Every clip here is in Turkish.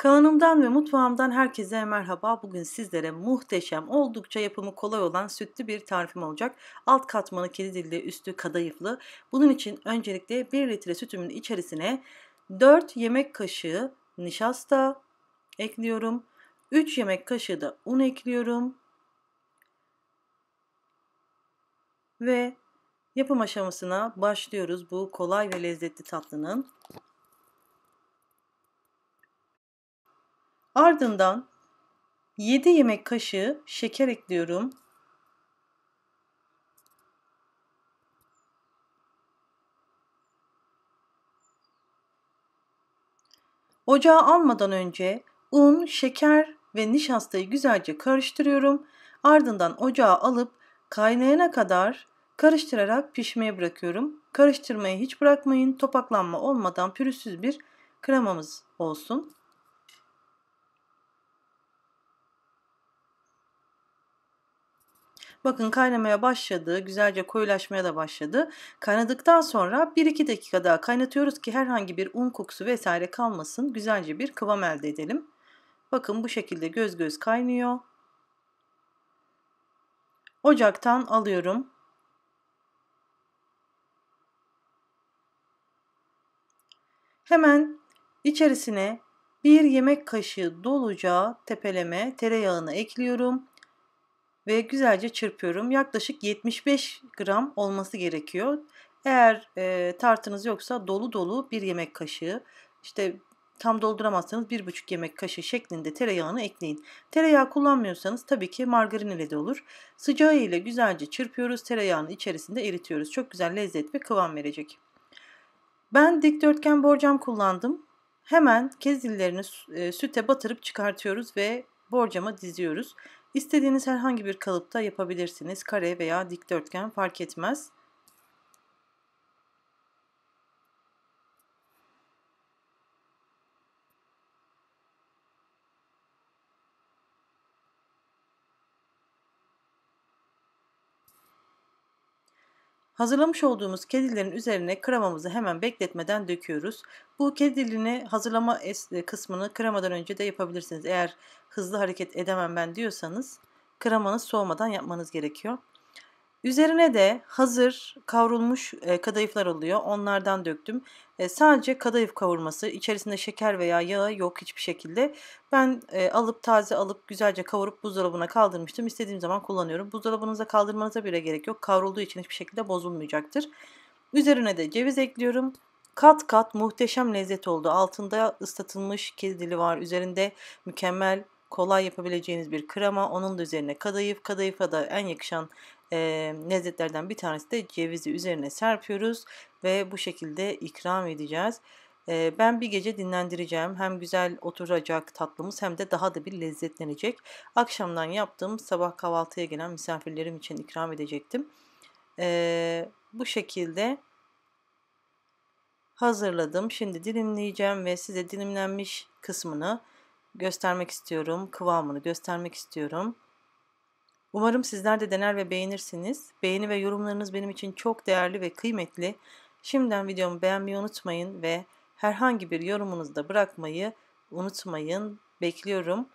Kanalımdan ve mutfağımdan herkese merhaba. Bugün sizlere muhteşem, oldukça yapımı kolay olan sütlü bir tarifim olacak. Alt katmanı kedi dilli, üstü kadayıflı. Bunun için öncelikle 1 litre sütümün içerisine 4 yemek kaşığı nişasta ekliyorum. 3 yemek kaşığı da un ekliyorum. Ve yapım aşamasına başlıyoruz bu kolay ve lezzetli tatlının. Ardından 7 yemek kaşığı şeker ekliyorum. Ocağa almadan önce un, şeker ve nişastayı güzelce karıştırıyorum. Ardından ocağa alıp kaynayana kadar karıştırarak pişmeye bırakıyorum. Karıştırmayı hiç bırakmayın. Topaklanma olmadan pürüzsüz bir kremamız olsun. Bakın kaynamaya başladı. Güzelce koyulaşmaya da başladı. Kaynadıktan sonra 1-2 dakika daha kaynatıyoruz ki herhangi bir un kokusu vesaire kalmasın. Güzelce bir kıvam elde edelim. Bakın bu şekilde göz göz kaynıyor. Ocaktan alıyorum. Hemen içerisine bir yemek kaşığı doluca tepeleme tereyağını ekliyorum ve güzelce çırpıyorum. Yaklaşık 75 gram olması gerekiyor. Eğer e, tartınız yoksa dolu dolu bir yemek kaşığı işte tam dolduramazsanız 1,5 yemek kaşığı şeklinde tereyağını ekleyin. Tereyağı kullanmıyorsanız tabii ki margarin ile de olur. Sıcağı ile güzelce çırpıyoruz. Tereyağını içerisinde eritiyoruz. Çok güzel lezzet ve kıvam verecek. Ben dikdörtgen borcam kullandım. Hemen kezdillerini e, süte batırıp çıkartıyoruz ve borcama diziyoruz. İstediğiniz herhangi bir kalıpta yapabilirsiniz. Kare veya dikdörtgen fark etmez. Hazırlamış olduğumuz kedilerin üzerine kremamızı hemen bekletmeden döküyoruz. Bu kedilini hazırlama e, kısmını kremadan önce de yapabilirsiniz. Eğer hızlı hareket edemem ben diyorsanız kremanız soğumadan yapmanız gerekiyor. Üzerine de hazır kavrulmuş e, kadayıflar oluyor. Onlardan döktüm. E, sadece kadayıf kavurması. İçerisinde şeker veya yağı yok hiçbir şekilde. Ben e, alıp taze alıp güzelce kavurup buzdolabına kaldırmıştım. İstediğim zaman kullanıyorum. Buzdolabınıza kaldırmanıza bile gerek yok. Kavrulduğu için hiçbir şekilde bozulmayacaktır. Üzerine de ceviz ekliyorum. Kat kat muhteşem lezzet oldu. Altında ıslatılmış kedi dili var. Üzerinde mükemmel kolay yapabileceğiniz bir krema. Onun da üzerine kadayıf. Kadayıfa da en yakışan e, lezzetlerden bir tanesi de cevizi üzerine serpiyoruz ve bu şekilde ikram edeceğiz. E, ben bir gece dinlendireceğim. Hem güzel oturacak tatlımız hem de daha da bir lezzetlenecek. Akşamdan yaptım. Sabah kahvaltıya gelen misafirlerim için ikram edecektim. E, bu şekilde hazırladım. Şimdi dilimleyeceğim ve size dilimlenmiş kısmını göstermek istiyorum. Kıvamını göstermek istiyorum. Umarım sizler de dener ve beğenirsiniz. Beğeni ve yorumlarınız benim için çok değerli ve kıymetli. Şimdiden videomu beğenmeyi unutmayın ve herhangi bir yorumunuzu da bırakmayı unutmayın. Bekliyorum.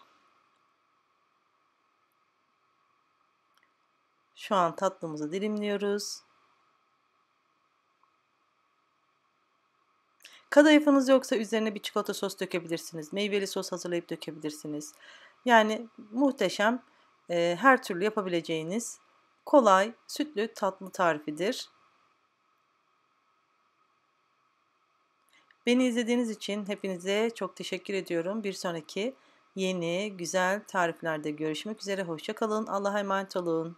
Şu an tatlımızı dilimliyoruz. Kadayıfınız yoksa üzerine bir çikolata sos dökebilirsiniz. Meyveli sos hazırlayıp dökebilirsiniz. Yani muhteşem e, her türlü yapabileceğiniz kolay sütlü tatlı tarifidir. Beni izlediğiniz için hepinize çok teşekkür ediyorum. Bir sonraki yeni güzel tariflerde görüşmek üzere. Hoşçakalın. Allah'a emanet olun.